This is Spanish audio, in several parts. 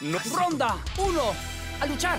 No. Ronda 1. A luchar.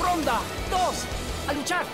Ronda 2. A luchar.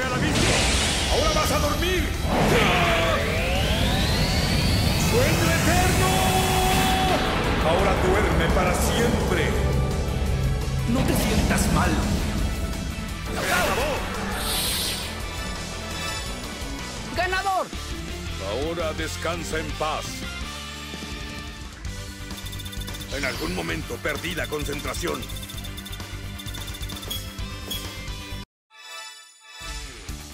A la misma! ¡Ahora vas a dormir! ¡Sueño eterno! Ahora duerme para siempre. No te sientas mal. ¡Ganador! Ahora descansa en paz. En algún momento perdí la concentración.